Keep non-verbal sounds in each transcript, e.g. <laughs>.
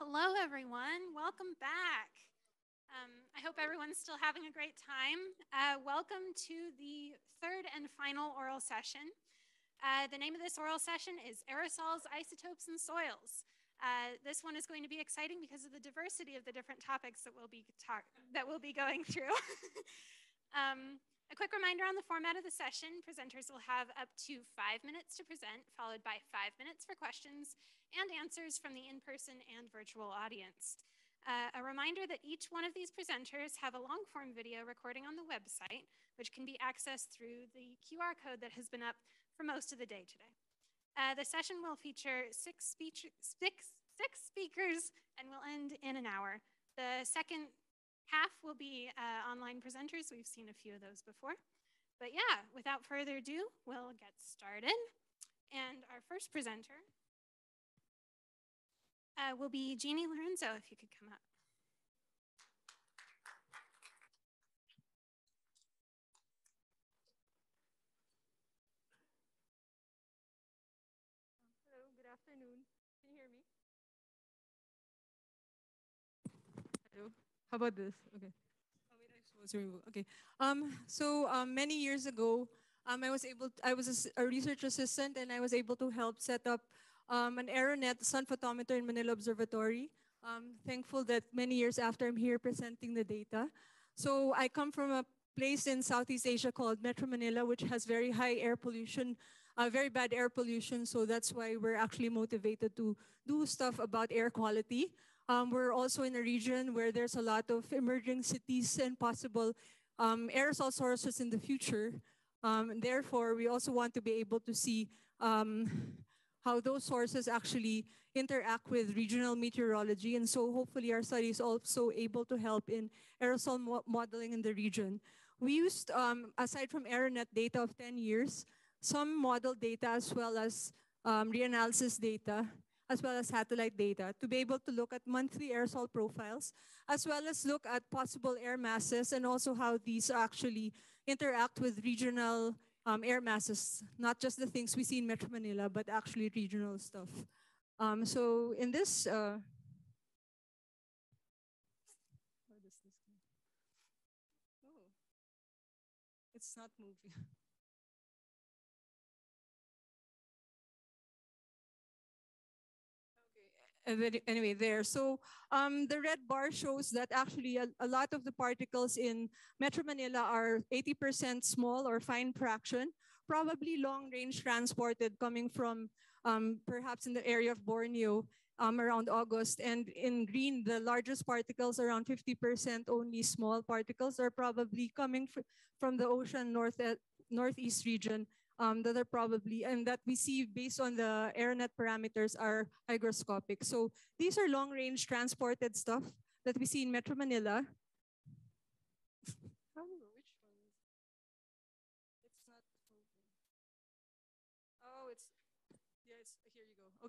Hello, everyone. Welcome back. Um, I hope everyone's still having a great time. Uh, welcome to the third and final oral session. Uh, the name of this oral session is Aerosols, Isotopes, and Soils. Uh, this one is going to be exciting because of the diversity of the different topics that we'll be, that we'll be going through. <laughs> um, a quick reminder on the format of the session, presenters will have up to five minutes to present, followed by five minutes for questions and answers from the in-person and virtual audience. Uh, a reminder that each one of these presenters have a long form video recording on the website, which can be accessed through the QR code that has been up for most of the day today. Uh, the session will feature six, speech, six, six speakers and will end in an hour. The second half will be uh, online presenters. We've seen a few of those before. But yeah, without further ado, we'll get started. And our first presenter uh, will be Jeannie Lorenzo, if you could come up. Hello, good afternoon. Can you hear me? Hello. How about this? Okay. Okay. Um, so um, many years ago, um, I was able. To, I was a, a research assistant, and I was able to help set up um, an Aeronet sun photometer in Manila Observatory. I'm thankful that many years after I'm here presenting the data. So I come from a place in Southeast Asia called Metro Manila, which has very high air pollution, uh, very bad air pollution. So that's why we're actually motivated to do stuff about air quality. Um, we're also in a region where there's a lot of emerging cities and possible um, aerosol sources in the future. Um, therefore, we also want to be able to see um, how those sources actually interact with regional meteorology. And so hopefully our study is also able to help in aerosol mo modeling in the region. We used, um, aside from Aeronet data of 10 years, some model data as well as um, reanalysis data, as well as satellite data to be able to look at monthly aerosol profiles, as well as look at possible air masses and also how these actually interact with regional um, air masses, not just the things we see in Metro Manila, but actually regional stuff. Um, so in this, uh, oh, it's not moving. <laughs> anyway, there. So um, the red bar shows that actually a, a, lot of the particles in Metro Manila are 80% small or fine fraction, probably long range transported coming from um, perhaps in the area of Borneo um, around August. And in green, the largest particles, around 50% only small particles, are probably coming fr from the ocean north northeast region um, that are probably, and that we see based on the AeroNet parameters are hygroscopic. So these are long range transported stuff that we see in Metro Manila.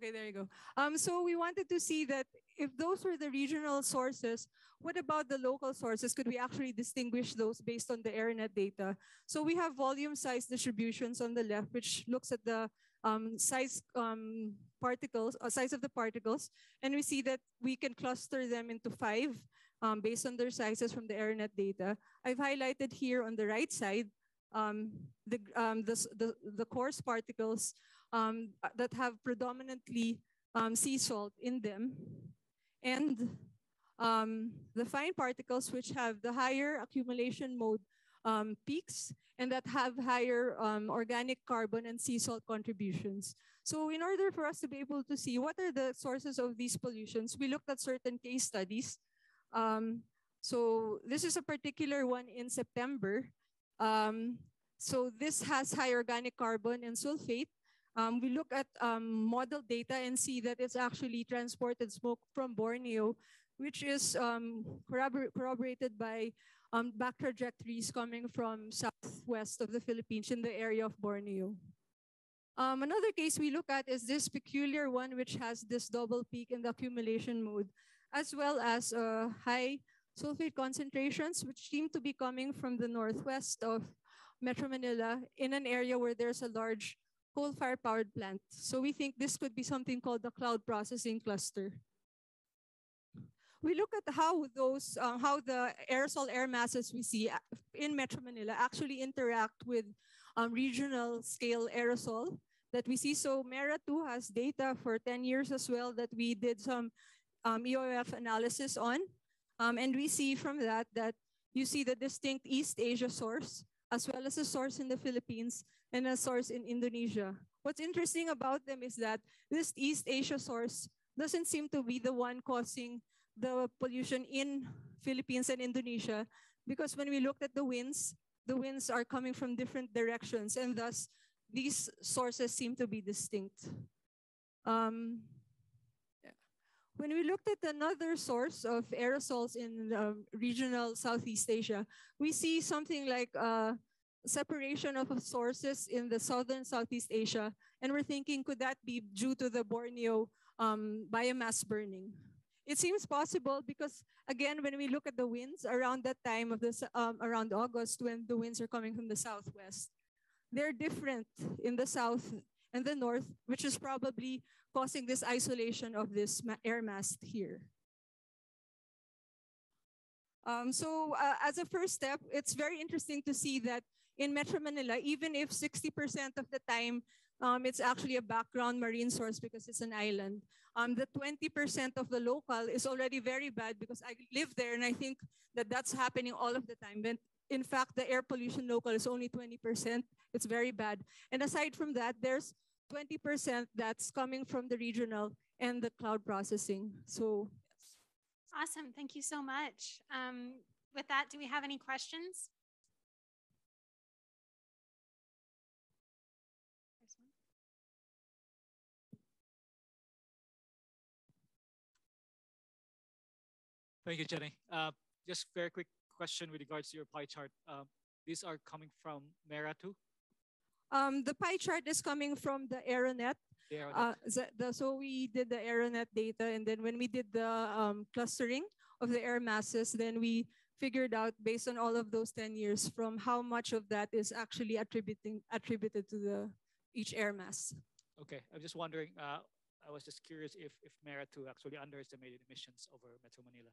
Okay, there you go. Um, so we wanted to see that if those were the regional sources, what about the local sources? Could we actually distinguish those based on the AeroNet data? So we have volume size distributions on the left, which looks at the um, size um, particles, uh, size of the particles, and we see that we can cluster them into five um, based on their sizes from the AeroNet data. I've highlighted here on the right side um, the, um, the, the, the coarse particles um, uh, that have predominantly um, sea salt in them, and um, the fine particles which have the higher accumulation mode um, peaks and that have higher um, organic carbon and sea salt contributions. So in order for us to be able to see what are the sources of these pollutions, we looked at certain case studies. Um, so this is a particular one in September. Um, so this has high organic carbon and sulfate. Um, we look at um, model data and see that it's actually transported smoke from Borneo, which is um, corrobor corroborated by um, back trajectories coming from southwest of the Philippines in the area of Borneo. Um, another case we look at is this peculiar one, which has this double peak in the accumulation mode, as well as uh, high sulfate concentrations, which seem to be coming from the northwest of Metro Manila in an area where there's a large coal-fired powered plant. So we think this could be something called the cloud processing cluster. we look at how those, uh, how the aerosol air masses we see in Metro Manila actually interact with um, regional scale aerosol that we see. So MERRA 2 has data for 10 years as well that we did some um, EOF analysis on. Um, and we see from that that you see the distinct East Asia source, as well as a source in the Philippines and a source in Indonesia. What's interesting about them is that this East Asia source doesn't seem to be the one causing the pollution in Philippines and Indonesia because when we looked at the winds, the winds are coming from different directions and thus these sources seem to be distinct. Um, when we looked at another source of aerosols in regional Southeast Asia, we see something like uh, separation of sources in the southern Southeast Asia. And we're thinking, could that be due to the Borneo um, biomass burning? It seems possible because, again, when we look at the winds around that time of this, um, around August, when the winds are coming from the southwest, they're different in the south and the north, which is probably causing this isolation of this air mass here. Um, so uh, as a first step, it's very interesting to see that in Metro Manila, even if 60% of the time um, it's actually a background marine source because it's an island, um, the 20% of the local is already very bad because I live there and I think that that's happening all of the time. But in fact, the air pollution local is only 20%. It's very bad. And aside from that, there's 20% that's coming from the regional and the cloud processing. So, yes. Awesome. Thank you so much. Um, with that, do we have any questions? Thank you, Jenny. Uh, just very quick question with regards to your pie chart. Uh, these are coming from MERRA too? Um, the pie chart is coming from the Aeronet. The Aeronet. Uh, the, the, so we did the Aeronet data, and then when we did the um, clustering of the air masses, then we figured out based on all of those 10 years from how much of that is actually attributing attributed to the each air mass. Okay, I'm just wondering, uh, I was just curious if, if MERRA 2 actually underestimated emissions over Metro Manila.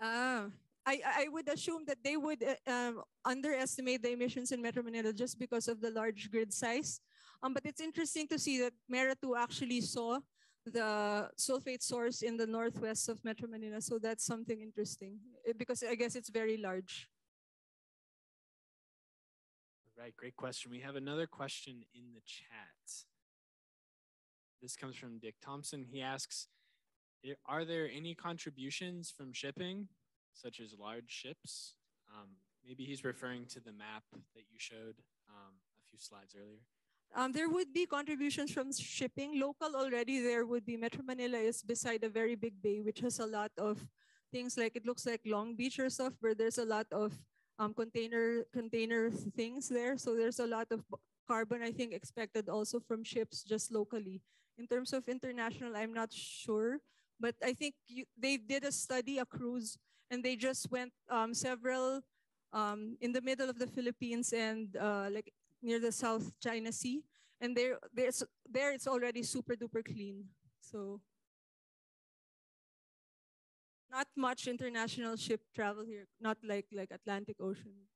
Ah, I, I would assume that they would uh, um, underestimate the emissions in Metro Manila just because of the large grid size. Um, but it's interesting to see that MERRA 2 actually saw the sulfate source in the northwest of Metro Manila. So that's something interesting eh, because I guess it's very large. Right, great question. We have another question in the chat. This comes from Dick Thompson. He asks, are there any contributions from shipping, such as large ships? Um, maybe he's referring to the map that you showed um, a few slides earlier. Um, there would be contributions from shipping. Local already, there would be Metro Manila is beside a very big bay, which has a lot of things like it looks like Long Beach or stuff, where there's a lot of um, container container things there. So there's a lot of carbon, I think, expected also from ships just locally. In terms of international, I'm not sure, but I think you, they did a study, a cruise, and they just went um, several um, in the middle of the Philippines and uh, like near the South China Sea, and there, there's, there it's already super duper clean. So not much international ship travel here, not like like Atlantic Ocean.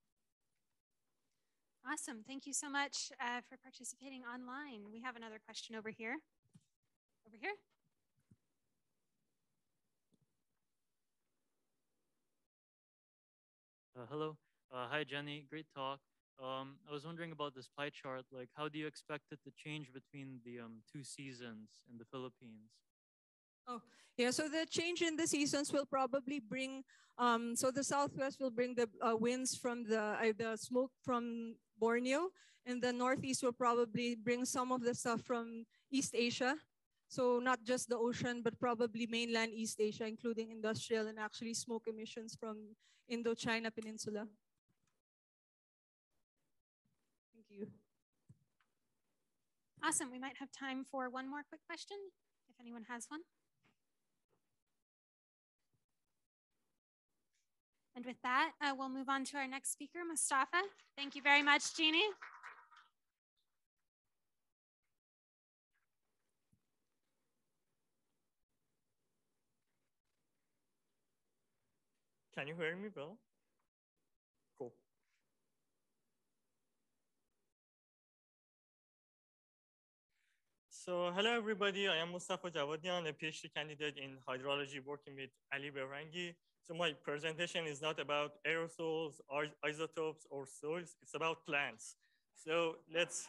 Awesome. Thank you so much uh, for participating online. We have another question over here. Over here. Uh, hello. Uh, hi, Jenny. Great talk. Um, I was wondering about this pie chart. Like, how do you expect it to change between the um, two seasons in the Philippines? Oh, yeah. So the change in the seasons will probably bring. Um, so the southwest will bring the uh, winds from the uh, the smoke from Borneo, and the northeast will probably bring some of the stuff from East Asia. So not just the ocean, but probably mainland East Asia, including industrial and actually smoke emissions from Indochina Peninsula. Thank you. Awesome. We might have time for one more quick question, if anyone has one. And with that, uh, we'll move on to our next speaker, Mustafa. Thank you very much, Jeannie. Can you hear me well? Cool. So hello everybody, I am Mustafa Javadian, a PhD candidate in hydrology working with Ali Behrangi. So my presentation is not about aerosols, or isotopes, or soils, it's about plants. So let's,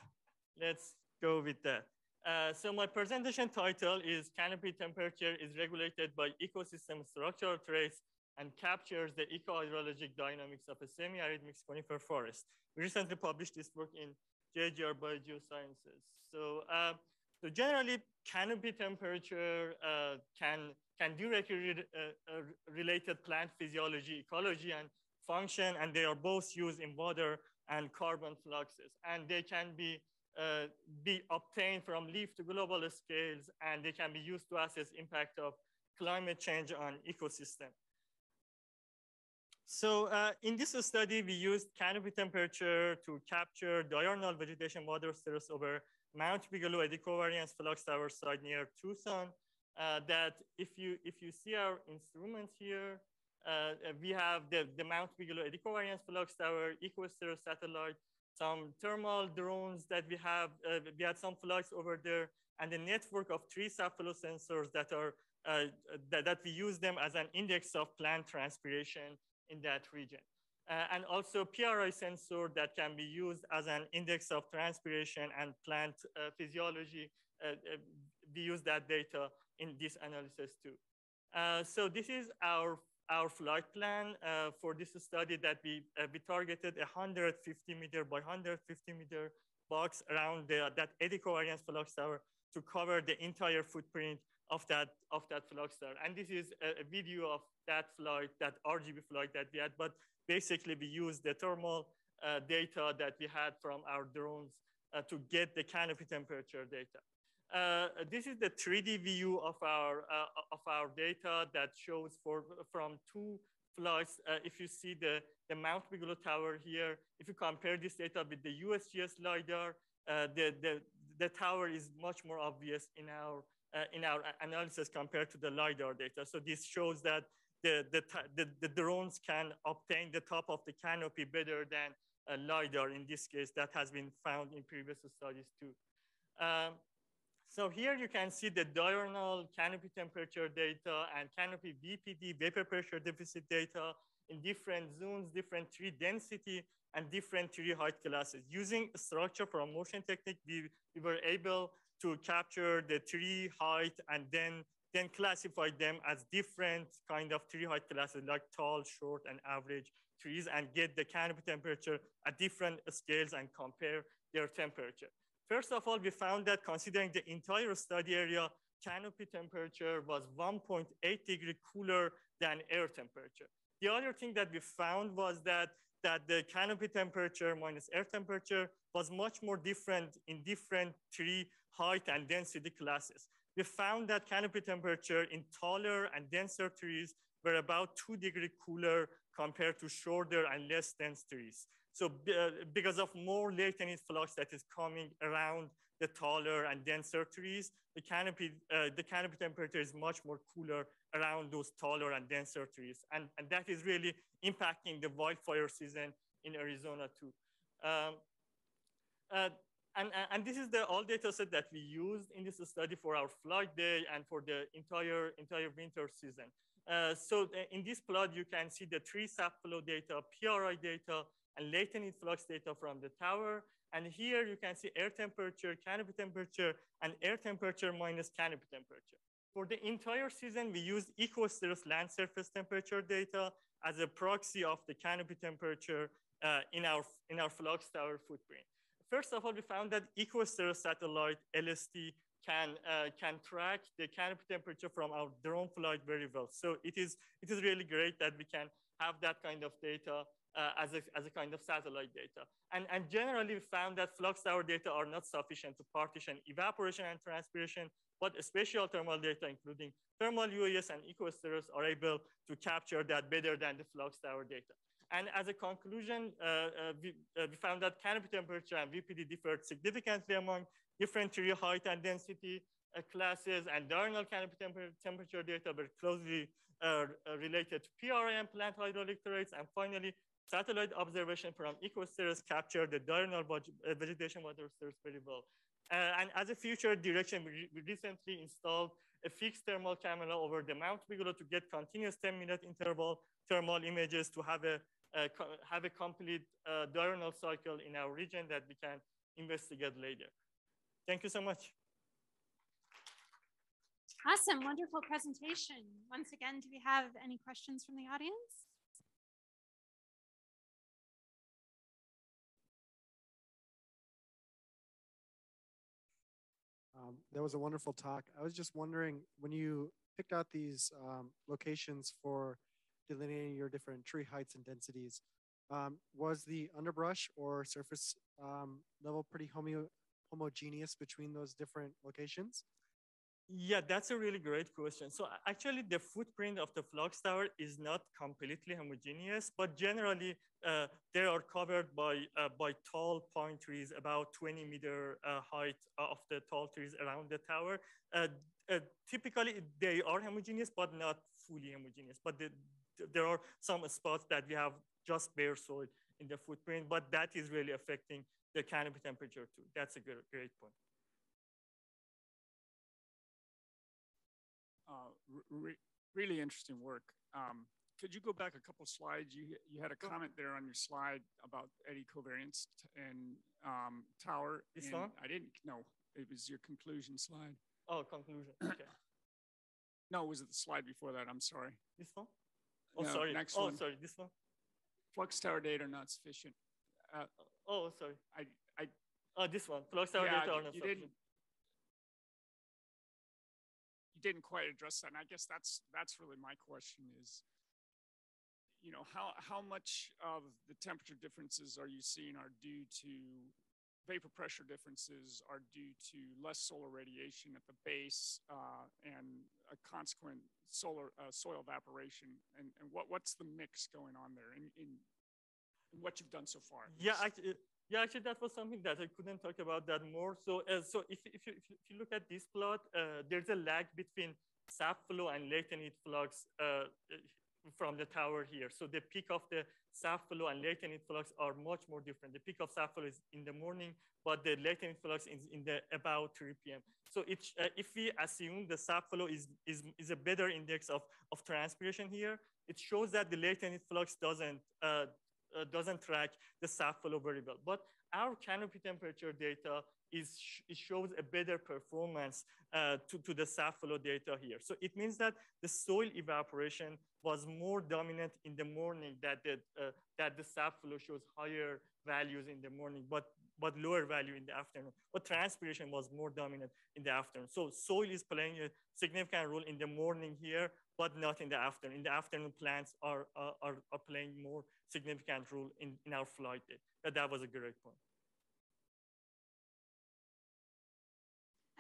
let's go with that. Uh, so my presentation title is Canopy Temperature is Regulated by Ecosystem Structural Traits and Captures the Ecohydrologic Dynamics of a Semi-Arid Mixed Conifer Forest. We recently published this work in JGR Biogeosciences. So, uh, so generally, canopy temperature uh, can, can directly re uh, related plant physiology, ecology, and function, and they are both used in water and carbon fluxes. And they can be uh, be obtained from leaf to global scales, and they can be used to assess impact of climate change on ecosystem. So uh, in this study, we used canopy temperature to capture diurnal vegetation water stress over Mount Bigelow eddy covariance flux tower site near Tucson. Uh, that if you if you see our instruments here, uh, we have the, the Mount Bigelow eddy covariance flux tower, ECOSTRESS satellite, some thermal drones that we have, uh, we had some flights over there, and a network of three sap flow sensors that are uh, that, that we use them as an index of plant transpiration in that region. Uh, and also PRI sensor that can be used as an index of transpiration and plant uh, physiology. Uh, uh, we use that data in this analysis too. so this is our our flight plan uh, for this study that we, uh, we targeted a 150 meter by 150 meter box around the, that eddy covariance flux tower to cover the entire footprint of that, of that flux tower. And this is a, a, video of that flight, that RGB flight that we had, but basically we used the thermal uh, data that we had from our drones uh, to get the canopy temperature data. Uh, this is the 3D view of our, uh, of our data that shows for, from two flights. Uh, if you see the, the Mount Bigelow Tower here, if you compare this data with the USGS LiDAR, uh, the, the, the tower is much more obvious in our, in our analysis compared to the LiDAR data. So this shows that the, the, the, the drones can obtain the top of the canopy better than a LiDAR in this case that has been found in previous studies too. Um, so here you can see the diurnal canopy temperature data and canopy VPD, vapor pressure deficit data in different zones, different tree density, and different tree height classes. Using a structure from motion technique, we, we were able to capture the tree height and then, then classify them as different kind of tree height classes like tall, short, and average trees and get the canopy temperature at different scales and compare their temperature. First of all, we found that considering the entire study area, canopy temperature was 1.8 degree cooler than air temperature. The other thing that we found was that, that the canopy temperature minus air temperature was much more different in different tree height and density classes. We found that canopy temperature in taller and denser trees were about two degree cooler compared to shorter and less dense trees. So uh, because of more latent flux that is coming around the taller and denser trees, the canopy, uh, the canopy temperature is much more cooler around those taller and denser trees. And, and that is really impacting the wildfire season in Arizona too. Um, uh, and, and this is the all data set that we used in this study for our flight day and for the entire, entire winter season. Uh, so in this plot, you can see the tree sap flow data, PRI data, and latent influx data from the tower. And here you can see air temperature, canopy temperature, and air temperature minus canopy temperature. For the entire season, we used ECOSTRESS land surface temperature data as a proxy of the canopy temperature uh, in, our, in our flux tower footprint. First of all, we found that ECOSTRESS satellite LST can, uh, can track the canopy temperature from our drone flight very well. So it is, it is really great that we can have that kind of data uh, as, a, as a kind of satellite data. And, and generally we found that flux tower data are not sufficient to partition evaporation and transpiration, but spatial thermal data, including thermal UAS and ECOSTRESS are able to capture that better than the flux tower data. And as a conclusion, uh, uh, we, uh, we, found that canopy temperature and VPD differed significantly among different tree height and density. classes and diurnal canopy temper temperature data were closely uh, related to PRM, plant hydraulic and finally, satellite observation from ECOSTRESS capture the diurnal vegetation water source very well. Uh, and as a future direction, we, we, recently installed a fixed thermal camera over the Mount Bigelow to get continuous 10 minute interval thermal images to have a have a complete uh, diurnal cycle in our region that we can investigate later. Thank you so much. Awesome, wonderful presentation. Once again, do we have any questions from the audience? Um, that was a wonderful talk. I was just wondering when you picked out these um, locations for delineating your different tree heights and densities, um, was the underbrush or surface um, level pretty homo homogeneous between those different locations? Yeah, that's a really great question. So actually the footprint of the flux tower is not completely homogeneous, but generally uh, they are covered by, uh, by tall pine trees, about 20 meter uh, height of the tall trees around the tower. Uh, typically they are homogeneous, but not fully homogeneous. But the, there are some spots that we have just bare soil in the footprint, but that is really affecting the canopy temperature too. That's a good, great point. Uh, re really interesting work. Um, could you go back a couple slides? You you had a comment there on your slide about eddy covariance and um, tower. This one? I didn't know. It was your conclusion slide. Oh, conclusion. <clears throat> Okay. no, was it the slide before that? I'm sorry. This one? Oh, no, sorry. Next oh, one. sorry. This one? Flux tower data are not sufficient. Uh, oh, sorry. I, I. Oh, this one. Flux tower yeah, data are not you sufficient. didn't you didn't quite address that. And I guess that's that's really my question is, you know, how how much of the temperature differences are you seeing are due to vapor pressure differences are due to less solar radiation at the base uh, and a consequent solar uh, soil evaporation and, and what, what's the mix going on there in, in, in what you've done so far? Yeah, actually, yeah, actually, that was something that I couldn't talk about that more. So, uh, so if, if, you, if you look at this plot, uh, there's a lag between sap flow and latent heat flux uh, from the tower here. So the peak of the sap flow and latent heat flux are much more different. The peak of sap flow is in the morning, but the latent heat flux is in the about 3 p.m. So it, uh, if we assume the sap flow is, is, is a better index of, of transpiration here, it shows that the latent heat flux doesn't uh, uh, doesn't track the sap flow very well. But our canopy temperature data is it shows a better performance uh, to, to the flow data here. So it means that the soil evaporation was more dominant in the morning that the, uh, that the shows higher values in the morning, but, but lower value in the afternoon. But transpiration was more dominant in the afternoon. So soil is playing a significant role in the morning here, but not in the afternoon. In the afternoon, plants are, are, are playing more significant role in, in our flight. That, that was a great point.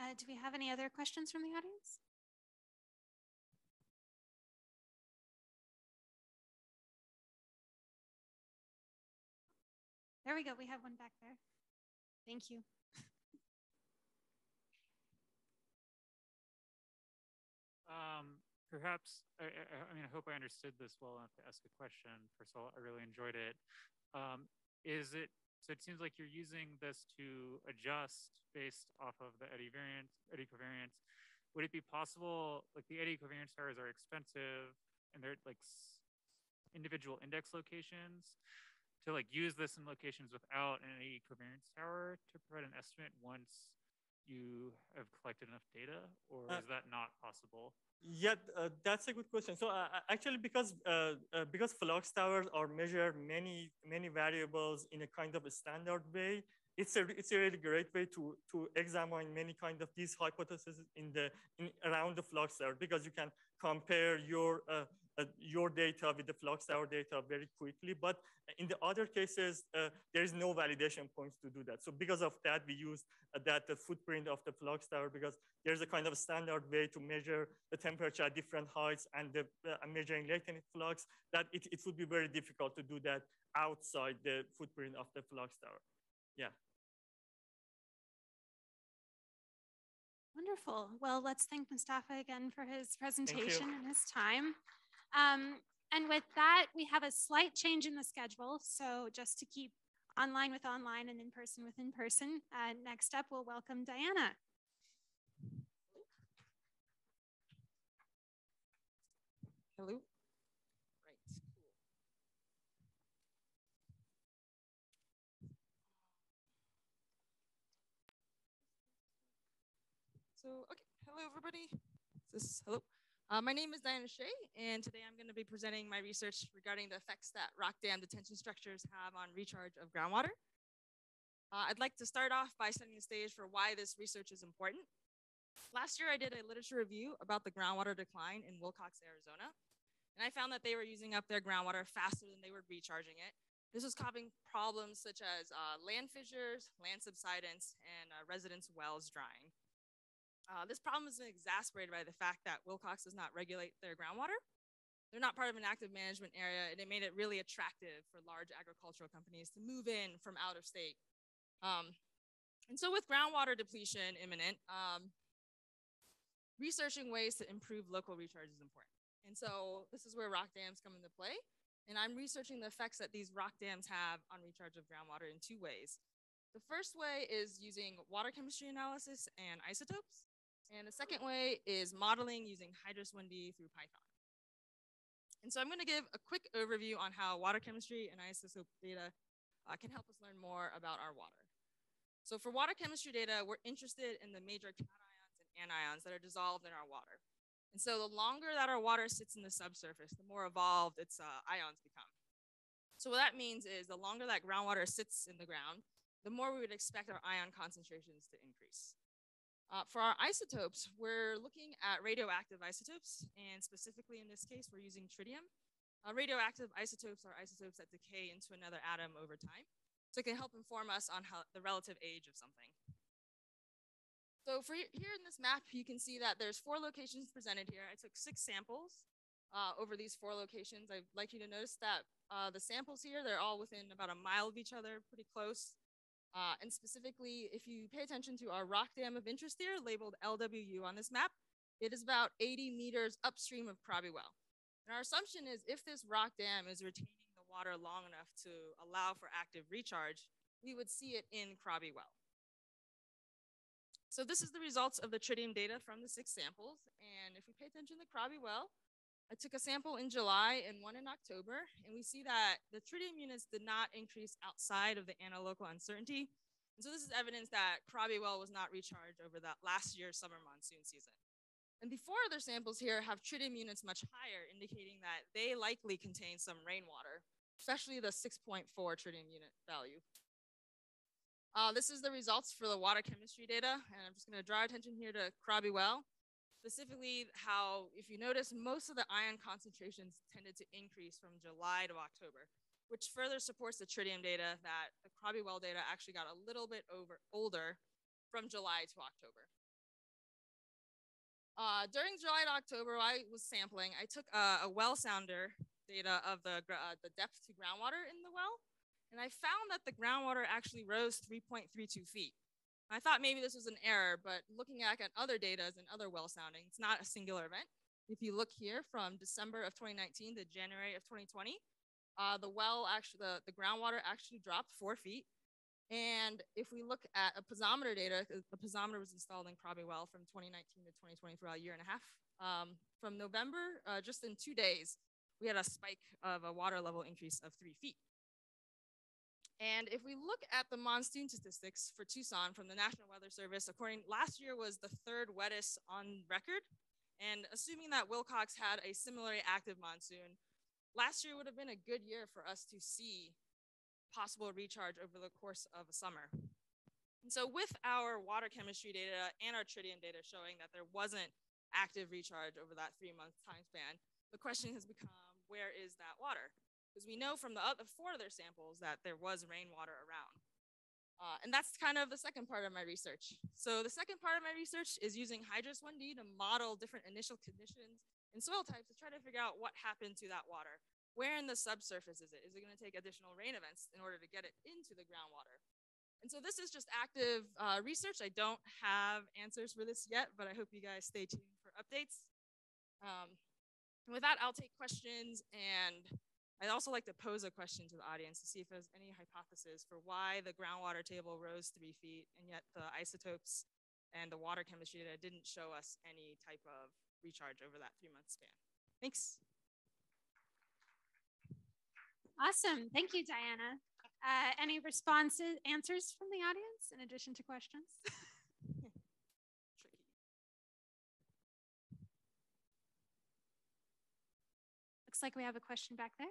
Uh, do we have any other questions from the audience? There we go. We have one back there. Thank you. Um, perhaps, I, I, mean, I hope I understood this well enough to ask a question. First of all, I really enjoyed it. Um, is it, so it seems like you're using this to adjust based off of the eddy variance, eddy covariance. Would it be possible, like the eddy covariance towers are expensive and they're like individual index locations to like use this in locations without an eddy covariance tower to provide an estimate once you have collected enough data, or uh, is that not possible? Yeah, uh, that's a good question. So uh, actually, because uh, uh, because flux towers are measure many many variables in a kind of a standard way, it's a it's a really great way to to examine many kind of these hypotheses in the in around the flux tower because you can compare your uh, uh, your data with the flux tower data very quickly. But in the other cases, uh, there is no validation points to do that. So because of that, we use uh, that the footprint of the flux tower because there's a kind of standard way to measure the temperature at different heights and the, uh, measuring latent flux that it, it would be very difficult to do that outside the footprint of the flux tower. Yeah. Wonderful. Well, let's thank Mustafa again for his presentation and his time. Um, and with that, we have a slight change in the schedule. So just to keep online with online and in person with in person, uh, next up, we'll welcome Diana. Hello. Right. So, okay. Hello, everybody. Is this hello? Uh, my name is Diana Shea, and today I'm going to be presenting my research regarding the effects that rock dam detention structures have on recharge of groundwater. Uh, I'd like to start off by setting the stage for why this research is important. Last year, I did a literature review about the groundwater decline in Willcox, Arizona, and I found that they were using up their groundwater faster than they were recharging it. This was causing problems such as uh, land fissures, land subsidence, and uh, residents' wells drying. Uh, this problem has been exacerbated by the fact that Willcox does not regulate their groundwater. They're not part of an active management area, and it made it really attractive for large agricultural companies to move in from out of state. Um, and so, with groundwater depletion imminent, um, researching ways to improve local recharge is important. And so, this is where rock dams come into play. And I'm researching the effects that these rock dams have on recharge of groundwater in two ways. The first way is using water chemistry analysis and isotopes. And the second way is modeling using Hydrus 1D through Python. And so I'm going to give a quick overview on how water chemistry and isotope data uh, can help us learn more about our water. So for water chemistry data, we're interested in the major cations and anions that are dissolved in our water. And so the longer that our water sits in the subsurface, the more evolved its uh, ions become. So what that means is the longer that groundwater sits in the ground, the more we would expect our ion concentrations to increase. Uh, for our isotopes, we're looking at radioactive isotopes, and specifically in this case, we're using tritium. Uh, radioactive isotopes are isotopes that decay into another atom over time. So it can help inform us on how, the relative age of something. So for here in this map, you can see that there's four locations presented here. I took six samples uh, over these four locations. I'd like you to notice that uh, the samples here, they're all within about a mile of each other, pretty close. Uh, and specifically, if you pay attention to our rock dam of interest here, labeled LWU on this map, it is about 80 meters upstream of Krabi Well. And our assumption is if this rock dam is retaining the water long enough to allow for active recharge, we would see it in Krabi Well. So this is the results of the tritium data from the six samples. And if we pay attention to Krabi Well, I took a sample in July and one in October, and we see that the tritium units did not increase outside of the analytical uncertainty. And so this is evidence that Krabby Well was not recharged over that last year's summer monsoon season. And the four other samples here have tritium units much higher, indicating that they likely contain some rainwater, especially the 6.4 tritium unit value. Uh, this is the results for the water chemistry data, and I'm just gonna draw attention here to Krabby Well specifically how, if you notice, most of the ion concentrations tended to increase from July to October, which further supports the tritium data that the Krabby Well data actually got a little bit over older from July to October. Uh, during July to October, I was sampling. I took a, a well sounder data of the, uh, the depth to groundwater in the well, and I found that the groundwater actually rose 3.32 feet. I thought maybe this was an error, but looking at, other data and other well sounding, it's not a singular event. If you look here from December of 2019 to January of 2020, uh, the well actually, the, the groundwater actually dropped four feet. And if we look at a piezometer data, the piezometer was installed in Krabby Well from 2019 to 2020 for about a year and a half. Um, from November, uh, just in two days, we had a spike of a water level increase of three feet. And if we look at the monsoon statistics for Tucson from the National Weather Service, according last year was the third wettest on record. And assuming that Willcox had a similarly active monsoon, last year would have been a good year for us to see possible recharge over the course of a summer. And so with our water chemistry data and our tritium data showing that there wasn't active recharge over that three month time span, the question has become, where is that water? Because we know from the other four other samples that there was rainwater around. Uh, and that's kind of the second part of my research. So the second part of my research is using Hydrus 1D to model different initial conditions and soil types to try to figure out what happened to that water. Where in the subsurface is it? Is it going to take additional rain events in order to get it into the groundwater? And so this is just active uh, research. I don't have answers for this yet, but I hope you guys stay tuned for updates. Um, and with that, I'll take questions. And I'd also like to pose a question to the audience to see if there's any hypothesis for why the groundwater table rose three feet and yet the isotopes and the water chemistry data didn't show us any type of recharge over that three month span. Thanks. Awesome. Thank you, Diana. Uh, any responses, answers from the audience in addition to questions? <laughs> Looks like we have a question back there.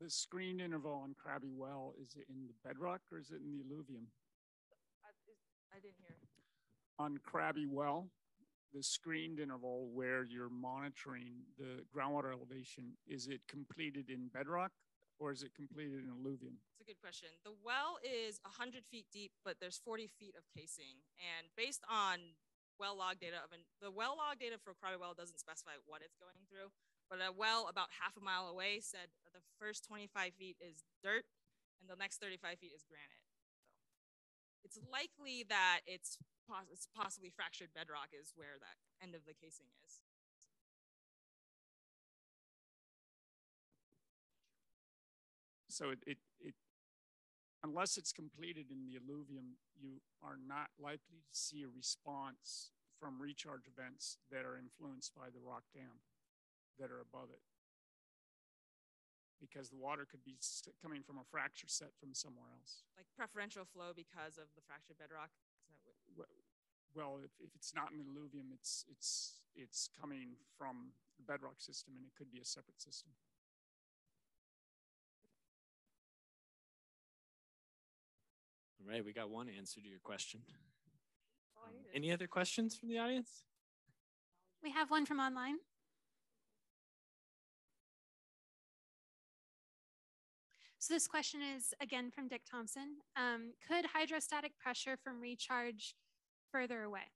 The screened interval on Krabby Well, is it in the bedrock or is it in the alluvium? I, I didn't hear. On Krabby Well, the screened interval where you're monitoring the groundwater elevation, is it completed in bedrock or is it completed in alluvium? It's a good question. The well is 100 feet deep, but there's 40 feet of casing. And based on well log data of an, the well log data for Krabby Well doesn't specify what it's going through, but a well about half a mile away said the first 25 feet is dirt and the next 35 feet is granite. So it's likely that it's, poss- it's possibly fractured bedrock is where that end of the casing is. So it, it, it unless it's completed in the alluvium, you are not likely to see a response from recharge events that are influenced by the rock dam that are above it. Because the water could be coming from a fracture set from somewhere else. Like preferential flow because of the fractured bedrock. Is that what- Well, if, if it's not an alluvium, it's, it's, it's coming from the bedrock system and it could be a separate system. All right, we got one answer to your question. Um. Any other questions from the audience? We have one from online. So this question is again from Dick Thompson. Um, could hydrostatic pressure from recharge further away?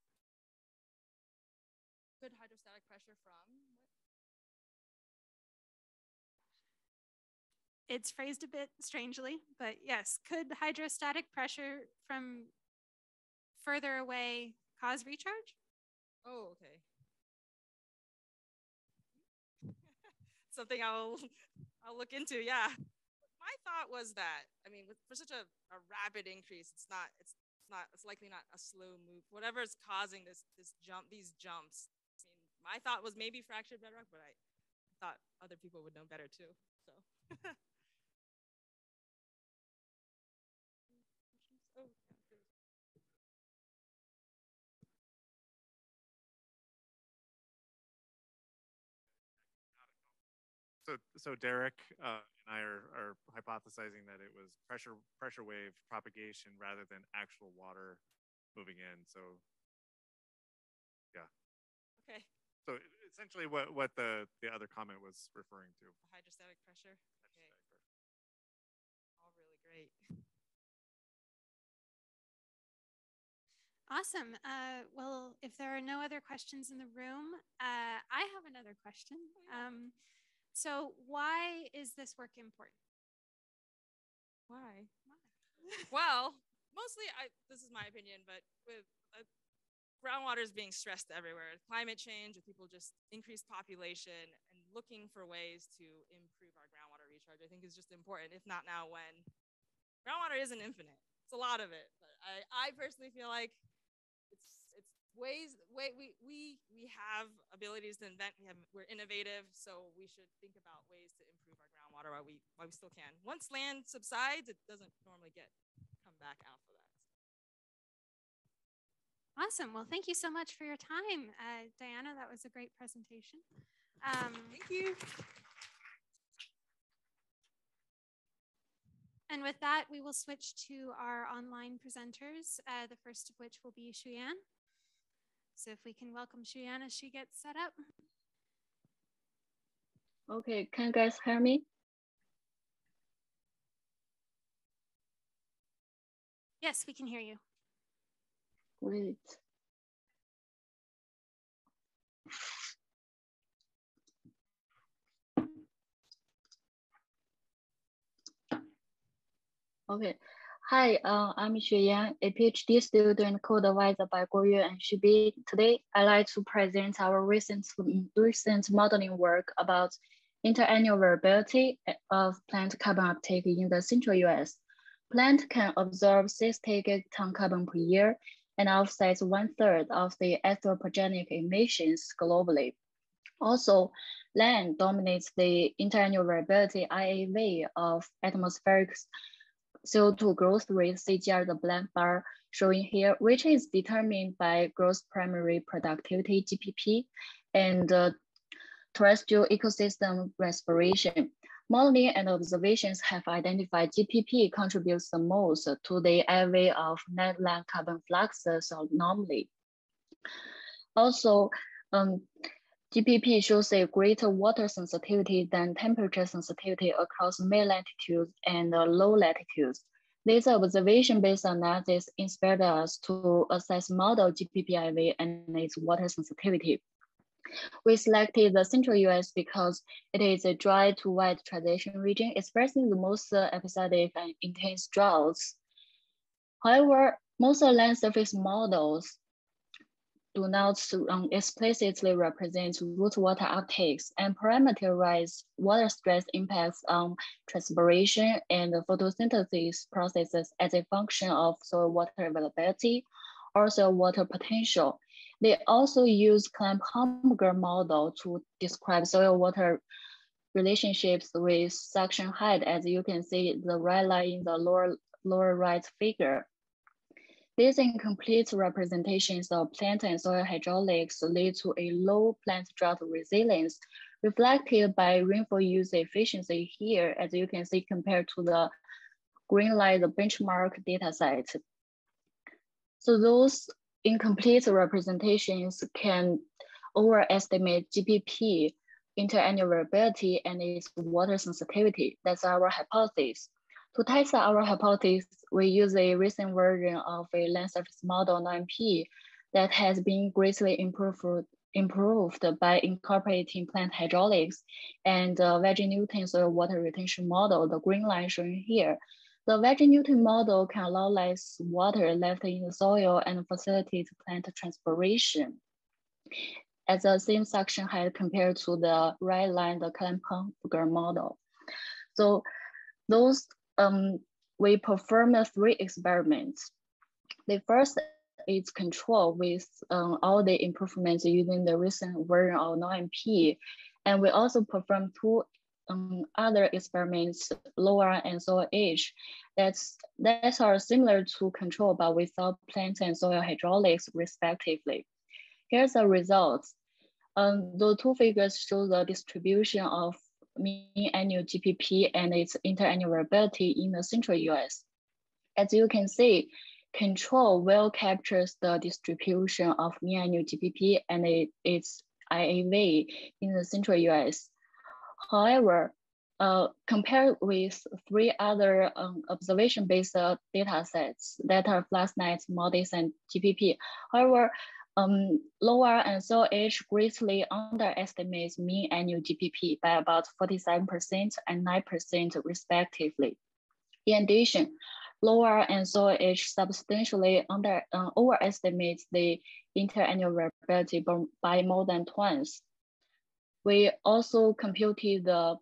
Good hydrostatic pressure from? It's phrased a bit strangely, but yes, could hydrostatic pressure from further away cause recharge? Oh, okay. <laughs> Something I'll I'll look into. Yeah. My thought was that I mean, with, for such a, a rapid increase, it's not it's it's not it's likely not a slow move. Whatever is causing this this jump these jumps. I mean, my thought was maybe fractured bedrock, but I thought other people would know better too. So. <laughs> So, so Derek uh, and I are, are hypothesizing that it was pressure pressure wave propagation rather than actual water moving in. So, yeah. Okay. So essentially, what what the the other comment was referring to. The hydrostatic pressure. Okay. All really great. Awesome. Uh, well, if there are no other questions in the room, uh, I have another question. Um, so, why is this work important? Why? <laughs> well, mostly, I this is my opinion, but with uh, groundwater is being stressed everywhere. Climate change, with people just increased population and looking for ways to improve our groundwater recharge, I think is just important. If not now, when groundwater isn't infinite, it's a lot of it. But I, I personally feel like it's it's ways way we we we have abilities to invent. We have we're innovative, so we should think about ways to improve our groundwater while we while we still can. Once land subsides, it doesn't normally get come back out after that. Awesome. Well, thank you so much for your time, uh, Diana. That was a great presentation. Um, Thank you. And with that, we will switch to our online presenters, uh, the first of which will be Shuyan. So if we can welcome Shuyan as she gets set up. Okay, can you guys hear me? Yes, we can hear you. Great. Okay. Hi, uh, I'm Xue Yan, a PhD student co-advised by Guoyue and Xu Today, I'd like to present our recent, recent modeling work about interannual variability of plant carbon uptake in the central US. Plant can absorb 60 gigaton carbon per year and offsets one third of the anthropogenic emissions globally. Also, land dominates the interannual variability IAV of atmospheric CO2 growth rate CGR, the black bar showing here, which is determined by gross primary productivity GPP and uh, terrestrial ecosystem respiration. Modeling and observations have identified GPP contributes the most to the IAV of net land carbon fluxes anomaly. Also, um, GPP shows a greater water sensitivity than temperature sensitivity across mid latitudes and low latitudes. This observation-based analysis inspired us to assess model GPPIV and its water sensitivity. We selected the central US because it is a dry to wet transition region, expressing the most episodic and intense droughts. However, most land surface models do not um, explicitly represent root water uptakes and parameterize water stress impacts on transpiration and photosynthesis processes as a function of soil water availability or soil water potential. They also use Clapp-Hornberger model to describe soil water relationships with suction height, as you can see the red line in the lower, lower right figure. These incomplete representations of plant and soil hydraulics lead to a low plant drought resilience, reflected by rainfall use efficiency here, as you can see compared to the green the benchmark data set. So those incomplete representations can overestimate GPP, interannual variability, and its water sensitivity. That's our hypothesis. To test our hypothesis, we use a recent version of a land surface model Noah-MP that has been greatly improved, improved by incorporating plant hydraulics and uh, the van Genuchten soil water retention model, the green line shown here. The van Genuchten model can allow less water left in the soil and facilitate plant transpiration at the same suction height compared to the red line, the Clapp-Hornberger model. So those um, we performed three experiments. The first is control with um, all the improvements using the recent version of Noah-MP. And we also performed two um, other experiments, lower and soil age, that's, that are similar to control, but without plant and soil hydraulics respectively. Here's the results. Um, the two figures show the distribution of mean annual GPP and its interannual variability in the central US. As you can see, control well captures the distribution of mean annual GPP and it, its IAV in the central US. However, uh, compared with three other um, observation-based uh, data sets that are FluxNet, MODIS, and GPP. However, um, lower and so age greatly underestimates mean annual GPP by about 47% and 9% respectively. In addition, lower and so age substantially under uh, overestimates the interannual variability by more than twice. We also computed the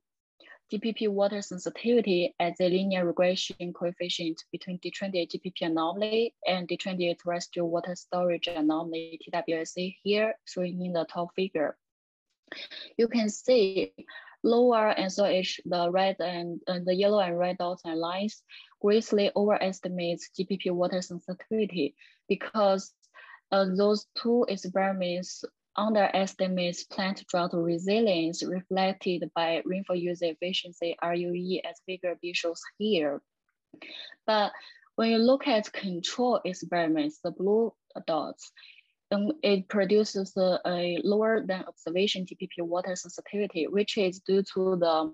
GPP water sensitivity as a linear regression coefficient between detrended GPP anomaly and detrended terrestrial water storage anomaly TWSA here, showing in the top figure. You can see lower and so H, the red and uh, the yellow and red dots and lines greatly overestimates GPP water sensitivity because uh, those two experiments underestimates plant drought resilience reflected by rainfall use efficiency RUE as figure B shows here. But when you look at control experiments, the blue dots, um, it produces a, a, lower than observation GPP water sensitivity, which is due to the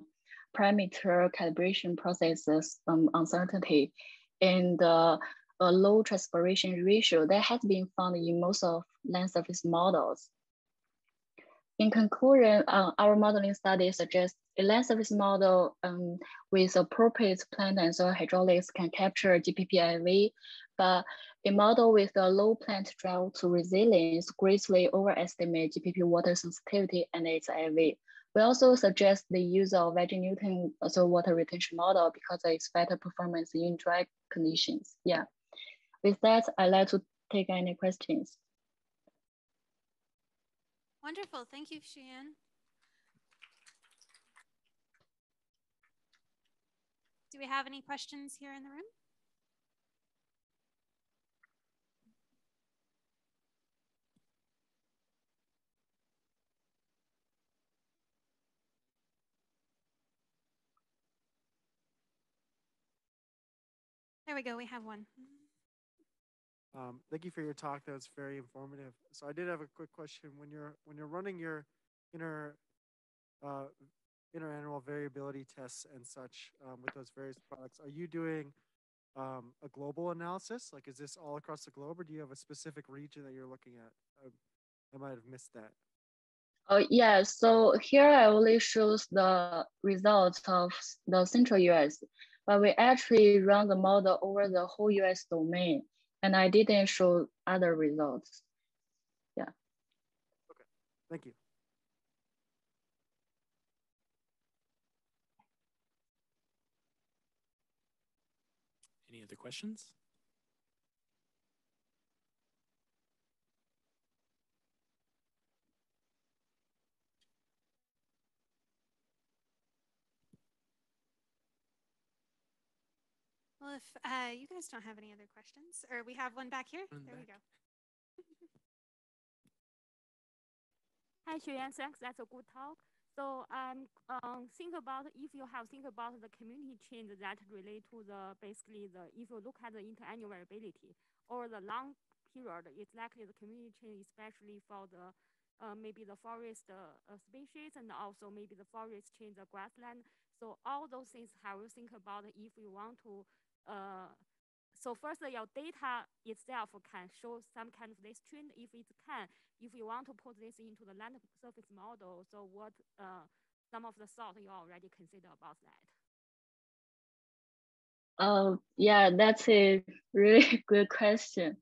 parameter calibration processes um, uncertainty and uh, a low transpiration ratio that has been found in most of land surface models. In conclusion, uh, our modeling study suggests a land surface model um, with appropriate plant and soil hydraulics can capture GPPIV, but a model with a low plant drought to resilience greatly overestimates GPP water sensitivity and its IV. We also suggest the use of van Genuchten soil water retention model because its better performance in dry conditions. Yeah. With that, I'd like to take any questions. Wonderful. Thank you, Xian. Do we have any questions here in the room? There we go. We have one. Um, thank you for your talk. That was very informative. So I did have a quick question. When you're when you're running your inner uh, interannual variability tests and such um, with those various products, are you doing um, a global analysis? Like, is this all across the globe, or do you have a specific region that you're looking at? I, I might have missed that. Oh yeah, so here I only shows the results of the central US, but we actually run the model over the whole US domain and I didn't show other results. Yeah. Okay, thank you. Any other questions? Well, if uh, you guys don't have any other questions, or we have one back here. One there we go. <laughs> Hi, Xuan. Thanks. That's a good talk. So um, um, think about if you have think about the community change that relate to the basically the if you look at the interannual variability or the long period, it's likely the community change, especially for the uh, maybe the forest uh, uh, species and also maybe the forest change the grassland. So all those things have you think about if you want to uh, so first, your data itself can show some kind of this trend. If it can, if you want to put this into the land surface model, so what uh, some of the thought you already consider about that? Oh, yeah, that's a <laughs> really good question.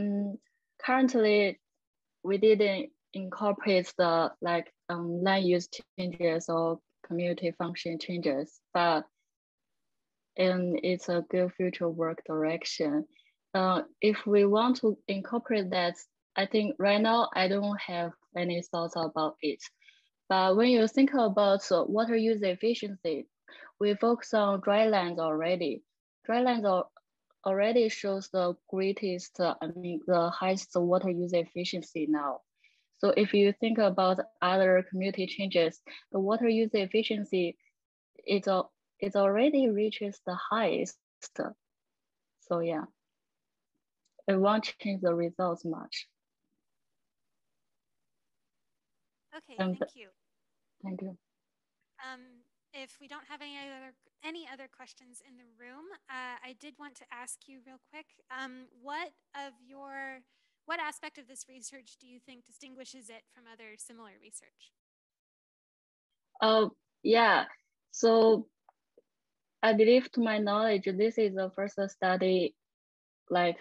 Um, currently, we didn't incorporate the like um, land use changes or community function changes, but and it's a good future work direction. Uh, if we want to incorporate that, I think right now I don't have any thoughts about it. But when you think about water use efficiency, we focus on drylands already. Drylands already shows the greatest, I mean, the highest water use efficiency now. So if you think about other community changes, the water use efficiency is it already reaches the highest. So yeah, it won't change the results much. Okay, And- thank you. Thank you. Um, if we don't have any other any other questions in the room, uh, I did want to ask you real quick. Um, what of your what aspect of this research do you think distinguishes it from other similar research? Oh, yeah. So I believe to my knowledge, this is the first study like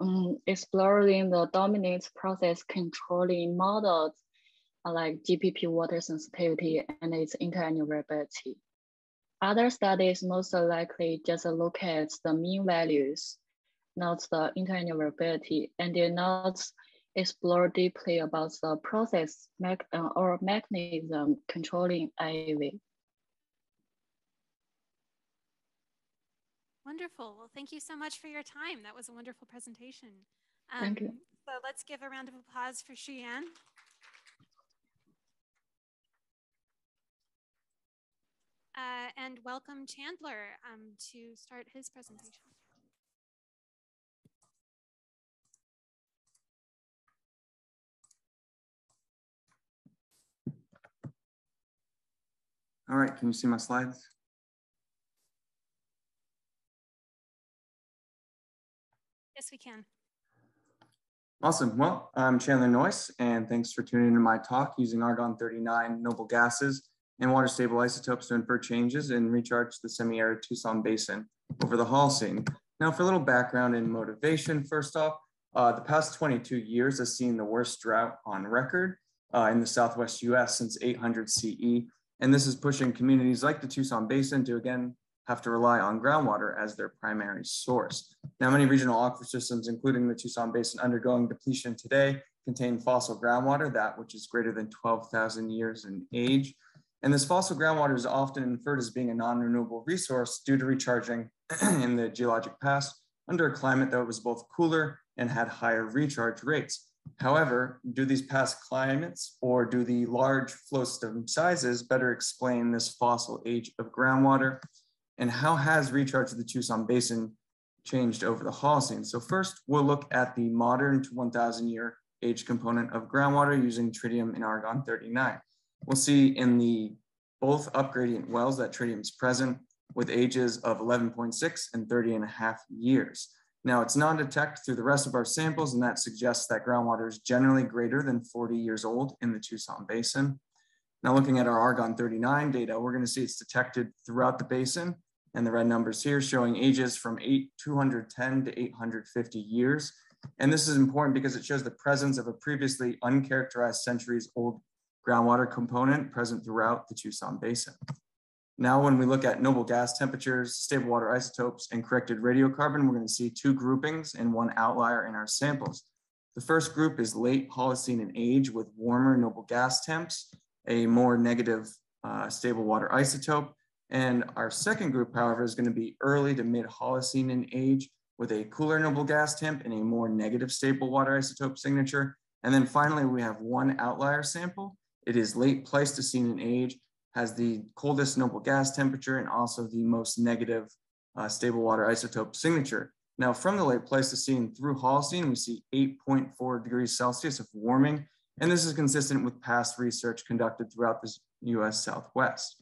um, exploring the dominant process controlling models uh, like GPP water sensitivity and its interannual variability. Other studies most likely just look at the mean values, not the interannual variability, and did not explore deeply about the process me uh, or mechanism controlling IAV. Wonderful. Well, thank you so much for your time. That was a wonderful presentation. Thank you. Um, So let's give a round of applause for Shiyan. Uh, and welcome Chandler um, to start his presentation. All right, can you see my slides? We can. Awesome. Well, I'm Chandler Noyce, and thanks for tuning into my talk using argon 39 noble gases and water stable isotopes to infer changes and recharge the semi-arid Tucson Basin over the Holocene. Now, for a little background and motivation, first off, uh, the past 22 years has seen the worst drought on record uh, in the Southwest US since 800 CE. And this is pushing communities like the Tucson Basin to again have to rely on groundwater as their primary source. Now, many regional aquifer systems, including the Tucson Basin undergoing depletion today, contain fossil groundwater, that which is greater than 12,000 years in age. And this fossil groundwater is often inferred as being a non-renewable resource due to recharging <clears throat> in the geologic past under a climate that was both cooler and had higher recharge rates. However, do these past climates or do the large flow system sizes better explain this fossil age of groundwater? And how has recharge of the Tucson Basin changed over the Holocene? So first, we'll look at the modern to 1,000 year age component of groundwater using tritium and argon 39. We'll see in the both upgradient wells that tritium is present with ages of 11.6 and 30 and a half years. Now it's non-detect through the rest of our samples, and that suggests that groundwater is generally greater than 40 years old in the Tucson Basin. Now looking at our Argon 39 data, we're gonna see it's detected throughout the basin, and the red numbers here showing ages from 8, 210 to 850 years. And this is important because it shows the presence of a previously uncharacterized centuries old groundwater component present throughout the Tucson Basin. Now, when we look at noble gas temperatures, stable water isotopes, and corrected radiocarbon, we're going to see two groupings and one outlier in our samples. The first group is late Holocene in age with warmer noble gas temps, a more negative uh, stable water isotope. And our second group, however, is going to be early to mid Holocene in age with a cooler noble gas temp and a more negative stable water isotope signature. And then finally, we have one outlier sample. It is late Pleistocene in age has the coldest noble gas temperature and also the most negative uh, stable water isotope signature. Now from the late Pleistocene through Holocene, we see 8.4 degrees Celsius of warming, and this is consistent with past research conducted throughout the US Southwest.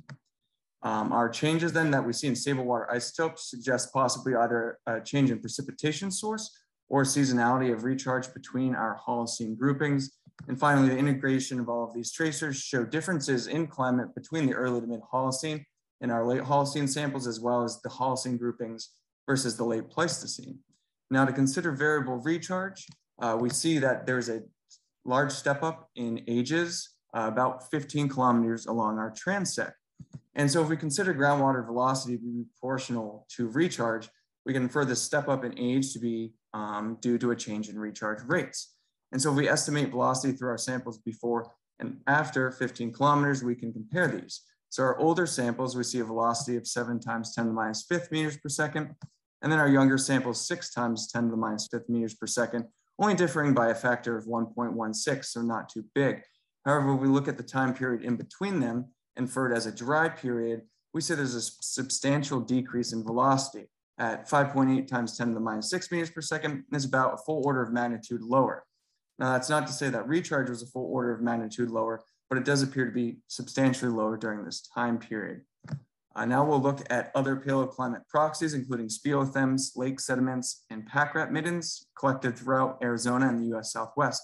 Um, our changes then that we see in stable water isotopes suggest possibly either a change in precipitation source or seasonality of recharge between our Holocene groupings, and finally, the integration of all of these tracers show differences in climate between the early to mid Holocene and our late Holocene samples, as well as the Holocene groupings versus the late Pleistocene. Now to consider variable recharge, uh, we see that there's a large step up in ages, uh, about 15 kilometers along our transect. And so if we consider groundwater velocity to be proportional to recharge, we can infer this step up in age to be um, due to a change in recharge rates. And so if we estimate velocity through our samples before and after 15 kilometers, we can compare these. So our older samples, we see a velocity of seven times 10 to the minus fifth meters per second. And then our younger samples, six times 10 to the minus fifth meters per second, only differing by a factor of 1.16, so not too big. However, if we look at the time period in between them, inferred as a dry period, we see there's a substantial decrease in velocity at 5.8 times 10 to the minus 6 meters per second is about a full order of magnitude lower. Now, that's not to say that recharge was a full order of magnitude lower, but it does appear to be substantially lower during this time period. Uh, now we'll look at other paleoclimate proxies, including speleothems, lake sediments, and pack rat middens collected throughout Arizona and the US Southwest.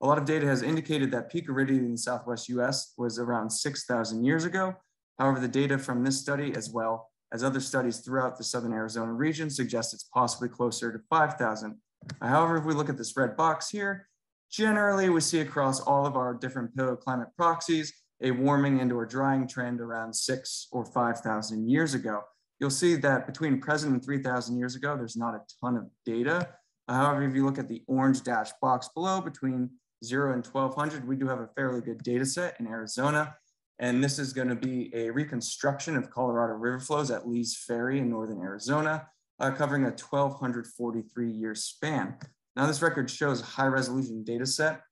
A lot of data has indicated that peak aridity in the Southwest US was around 6,000 years ago. However, the data from this study, as well as other studies throughout the Southern Arizona region, suggest it's possibly closer to 5,000. However, if we look at this red box here, Generally, we see across all of our different paleoclimate proxies a warming and or drying trend around six or 5,000 years ago. You'll see that between present and 3,000 years ago, there's not a ton of data. However, if you look at the orange dash box below between zero and 1200, we do have a fairly good data set in Arizona. And this is gonna be a reconstruction of Colorado river flows at Lee's Ferry in Northern Arizona, uh, covering a 1243 year span. Now this record shows a high resolution data set